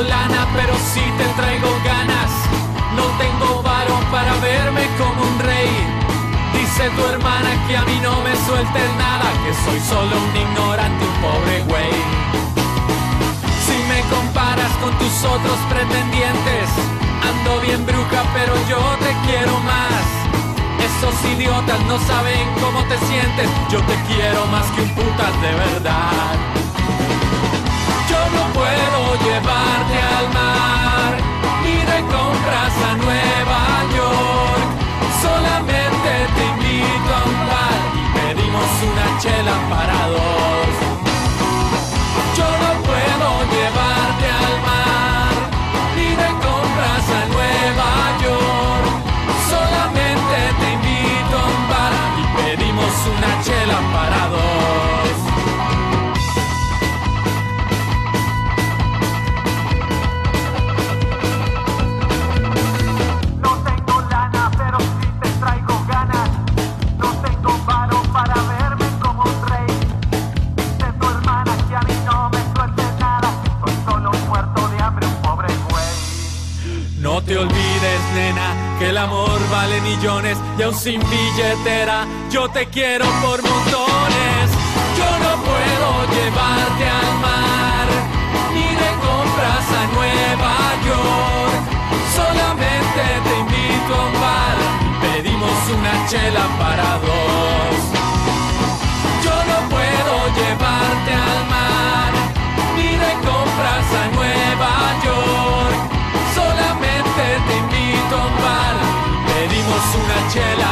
lana, pero sí te traigo ganas. No tengo varón para verme como un rey. Dice tu hermana que a mí no me suelte nada, que soy solo un ignorante, un pobre güey. Si me comparas con tus otros pretendientes, ando bien bruja, pero yo te quiero más. Esos idiotas no saben cómo te sientes, yo te quiero más que un putas de verdad. Compras a Nueva York. Solamente No te olvides, nena, que el amor vale millones y aún sin billetera yo te quiero por montones. Yo no puedo llevarte al mar, ni de compras a Nueva York. Solamente te invito a un bar pedimos una chela para dos. nessun chela.